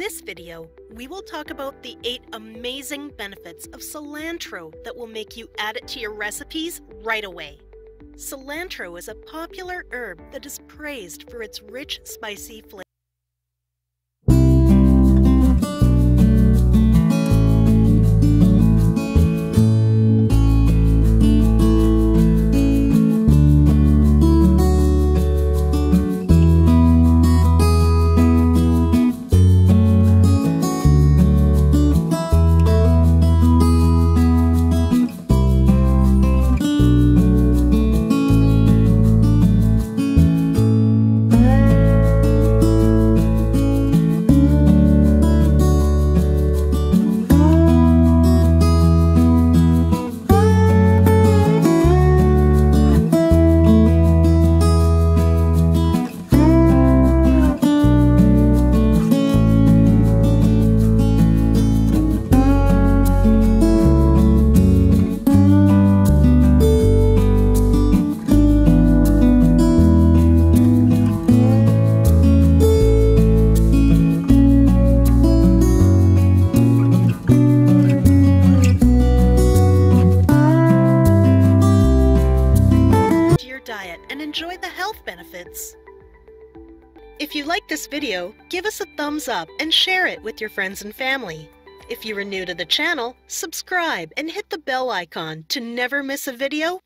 this video, we will talk about the 8 amazing benefits of cilantro that will make you add it to your recipes right away. Cilantro is a popular herb that is praised for its rich, spicy flavor. Enjoy the health benefits. If you like this video, give us a thumbs up and share it with your friends and family. If you are new to the channel, subscribe and hit the bell icon to never miss a video.